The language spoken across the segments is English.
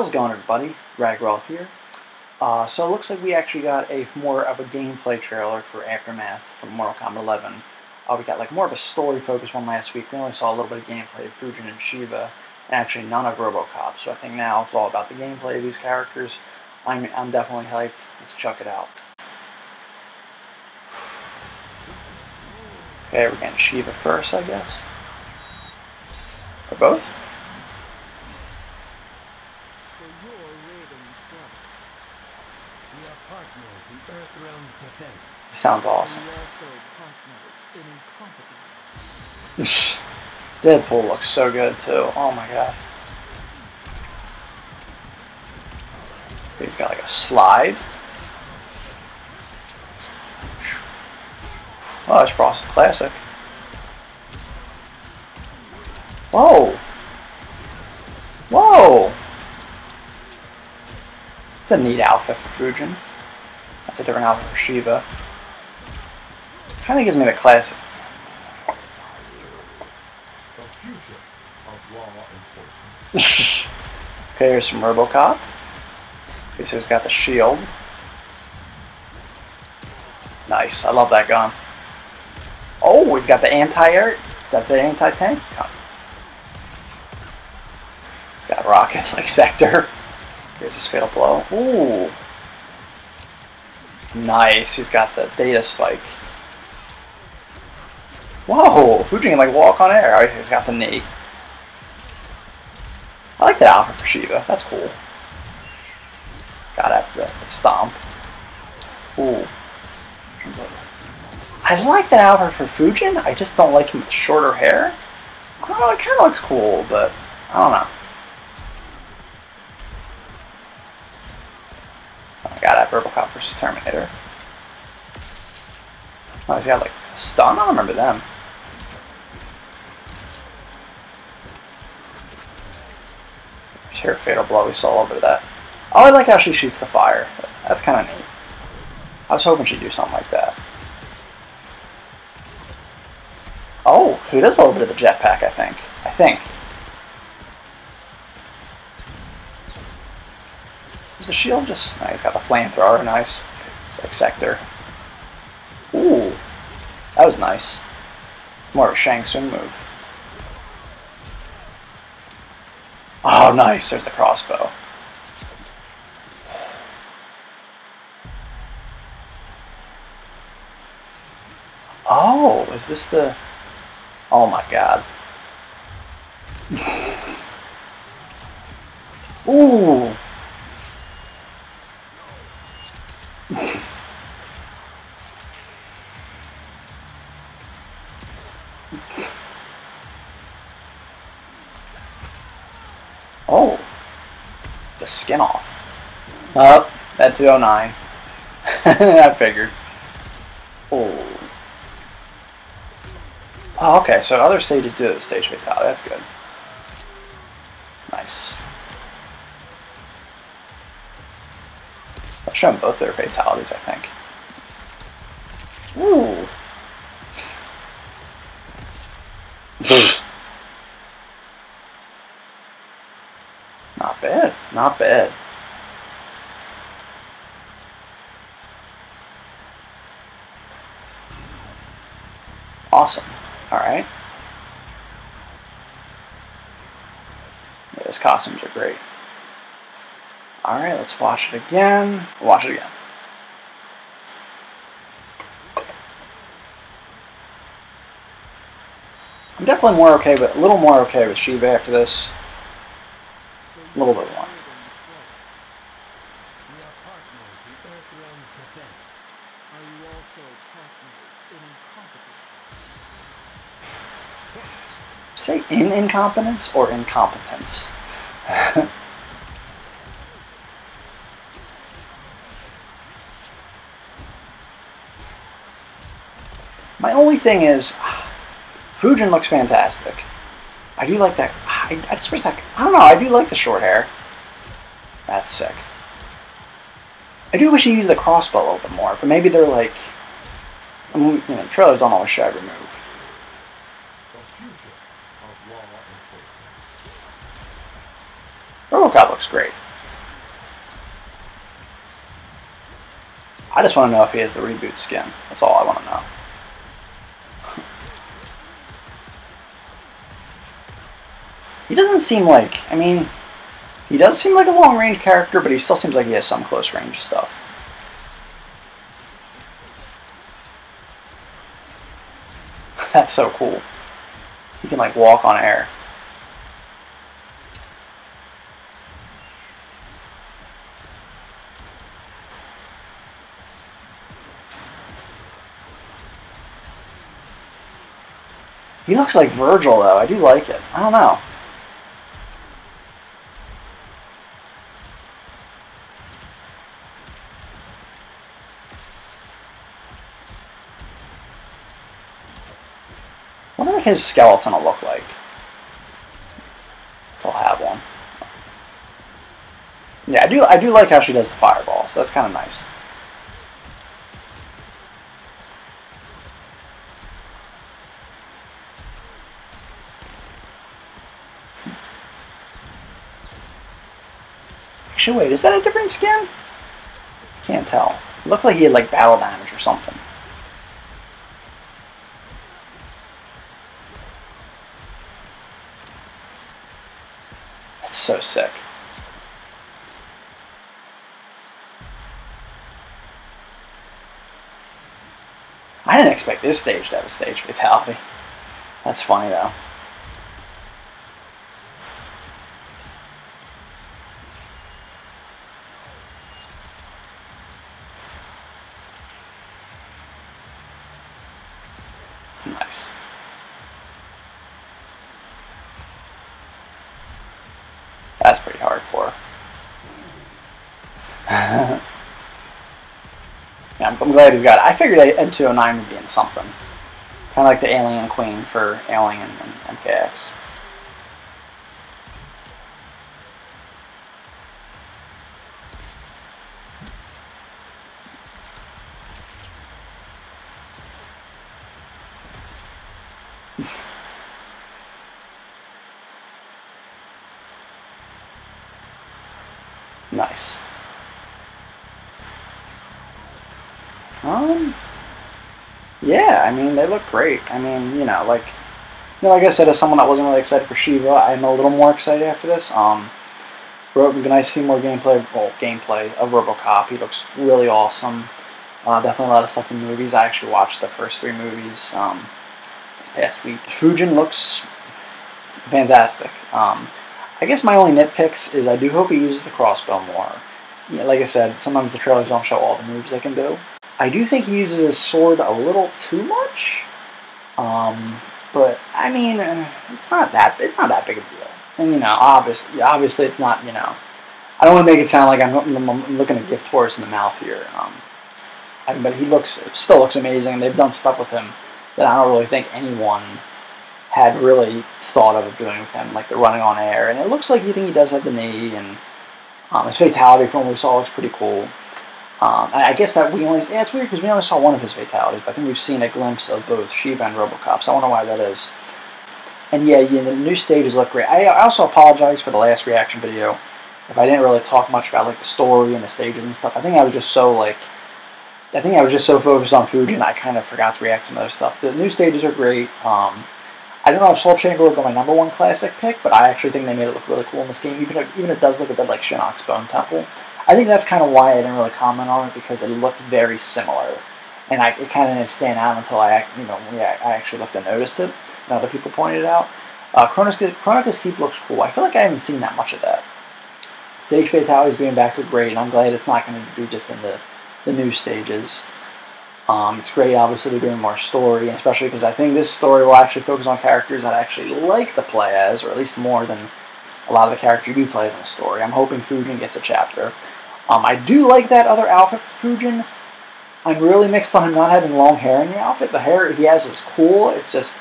How's it going, everybody? Ragiroth here. Uh, so it looks like we actually got a more of a gameplay trailer for Aftermath from Mortal Kombat 11. Uh, we got like more of a story-focused one last week. We only saw a little bit of gameplay of Fujin and Sheeva, and actually none of RoboCop. So I think now it's all about the gameplay of these characters. I'm, I'm definitely hyped. Let's chuck it out. Okay, we're getting Sheeva first, I guess. Or both? So you're Raiden's brother. We are partners in Earthrealm's defense. Sounds awesome. We also partners in incompetence. Deadpool looks so good too. Oh my god. He's got like a slide. Oh, that's Frost's classic. Whoa! Whoa! It's a neat alpha for Fujin. That's a different alpha for Sheeva. Kind of gives me the classic. okay, here's some RoboCop. Okay, so he's got the shield. Nice, I love that gun. Oh, he's got the anti-air, got the anti-tank gun. He's got rockets like Sector. Here's his fatal blow. Ooh. Nice, he's got the data spike. Whoa, Fujin can like walk on air. Oh, He's got the knee. I like that alpha for Sheeva. That's cool. Got after that, stomp. Ooh. I like that alpha for Fujin. I just don't like him with shorter hair. I don't know, it kind of looks cool, but I don't know. I got that Robocop versus Terminator. Oh, he's got like stun. I don't remember them. Sure, fatal blow. We saw over that. Oh, I like how she shoots the fire. That's kind of neat. I was hoping she'd do something like that. Oh, he does a little bit of the jetpack, I think. I think. The shield just... He's got the flamethrower, nice. It's like Sector. Ooh, that was nice. More of a Shang Tsung move. Oh, nice. There's the crossbow. Oh, is this the... Oh my god. Ooh. Skin off. Oh. Up. that 209. I figured. Oh. Oh, okay, so other stages do have a stage fatality. That's good. Nice. I've shown both their fatalities, I think. Ooh. Not bad. Not bad. Awesome. Alright. Yeah, those costumes are great. Alright, let's watch it again. Watch it again. I'm definitely more okay with a little more okay with Sheeva after this. A little bit more. We are partners in Earthrealm's defense. Are you also partners in incompetence? Say in incompetence or incompetence? My only thing is, Fujin looks fantastic. I do like that. I, I just wish a. I don't know. I do like the short hair. That's sick. I do wish he used the crossbow a little bit more, but maybe they're like, I mean, you know, trailers don't always show every move. Oh, RoboCop looks great. I just want to know if he has the reboot skin. That's all I want to know. He doesn't seem like, I mean, he does seem like a long range character, but he still seems like he has some close range stuff. That's so cool. He can like walk on air. He looks like Virgil though. I do like it. I don't know. His skeleton will look like? If I'll have one. Yeah, I do. I do like how she does the fireball. So that's kind of nice. Actually, wait, is that a different skin? Can't tell. Looked like he had like battle damage or something. So sick. I didn't expect this stage to have a stage fatality. That's funny though. yeah, I'm, I'm glad he's got it. I figured ED-209 would be in something. Kind of like the Alien Queen for Alien and MKX. Nice. Um. Yeah, I mean they look great. I mean, you know, like, you know, like I said, as someone that wasn't really excited for Sheeva, I'm a little more excited after this. Um, gonna see more gameplay, well, gameplay of RoboCop. He looks really awesome. Uh, definitely a lot of stuff in movies. I actually watched the first three movies um, this past week. Fujin looks fantastic. Um, I guess my only nitpicks is I do hope he uses the crossbow more. Yeah, like I said, sometimes the trailers don't show all the moves they can do. I do think he uses his sword a little too much. Um, but I mean, uh, it's not that it's not that big a deal. And you know, obviously, obviously, it's not. You know, I don't want to make it sound like I'm, I'm looking a gift horse in the mouth here. Um, I but he looks still looks amazing. And they've done stuff with him that I don't really think anyone had really thought of doing with him, like the running on air. And it looks like you think he does have the knee, and um, his fatality from what we saw looks pretty cool. Um, I guess that we only, yeah, it's weird because we only saw one of his fatalities, but I think we've seen a glimpse of both Sheeva and Robocop, so I wonder why that is. And yeah, yeah the new stages look great. I, I also apologize for the last reaction video if I didn't really talk much about like the story and the stages and stuff. I think I was just so like, I think I was just so focused on Fujin, I kind of forgot to react to some other stuff. The new stages are great. Um, I don't know if Soul Chamber will be my number one classic pick, but I actually think they made it look really cool in this game, even if, even if it does look a bit like Shinnok's Bone Temple. I think that's kind of why I didn't really comment on it because it looked very similar, and I, it kind of didn't stand out until I, you know, yeah, I actually looked and noticed it, and other people pointed it out. Uh, Kronika's, Kronika's Keep looks cool. I feel like I haven't seen that much of that. Stage Fatalities being back are great, and I'm glad it's not going to be just in the, the new stages. Um, it's great, obviously, they're doing more story, especially because I think this story will actually focus on characters that I actually like to play as, or at least more than a lot of the characters you do play as in a story. I'm hoping Fujin gets a chapter. Um, I do like that other outfit for Fujin. I'm really mixed on him not having long hair in the outfit. The hair he has is cool. It's just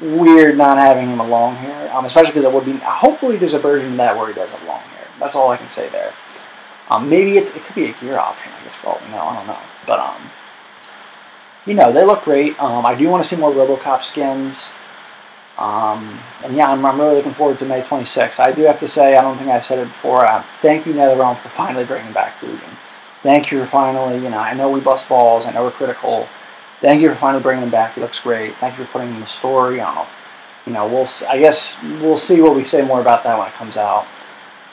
weird not having him a long hair, um, especially because it would be. Hopefully, there's a version of that where he does have long hair. That's all I can say there. Um, maybe it's it could be a gear option. I guess for all we know. I don't know, but um, you know they look great. Um, I do want to see more RoboCop skins. Um, and yeah, I'm, I'm really looking forward to May 26th. I do have to say, I don't think I said it before. Uh, thank you, NetherRealm, for finally bringing back Fujin. Thank you for finally, you know, I know we bust balls, I know we're critical. Thank you for finally bringing him back. He looks great. Thank you for putting in the story. I don't know. You know, we'll. I guess we'll see what we say more about that when it comes out.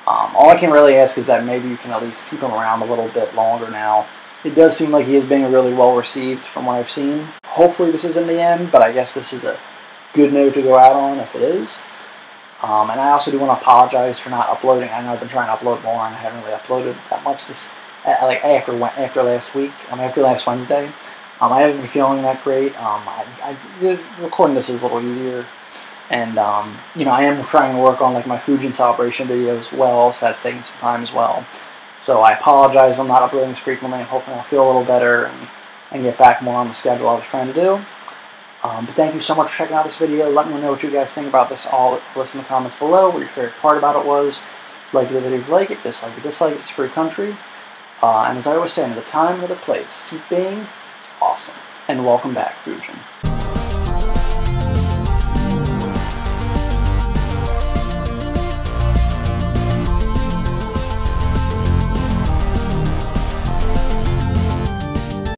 Um, all I can really ask is that maybe you can at least keep him around a little bit longer now. It does seem like he is being really well received from what I've seen. Hopefully this isn't the end, but I guess this is a good note to go out on if it is. Um, and I also do want to apologize for not uploading. I know I've been trying to upload more, and I haven't really uploaded that much this like after after last week. Um, after last Wednesday, um, I haven't been feeling that great. Um, I, I recording this is a little easier, and um, you know I am trying to work on like my Fujin celebration video as well, so that's taking some time as well. So I apologize I'm not uploading as frequently. I'm hoping I'll feel a little better and, and get back more on the schedule I was trying to do. Um, but thank you so much for checking out this video. Let me know what you guys think about this all. Listen in the comments below what your favorite part about it was. Like the video if you like it, dislike it, dislike it. It's a free country. Uh, and as I always say, the time and the place, keep being awesome. And welcome back, Fujin.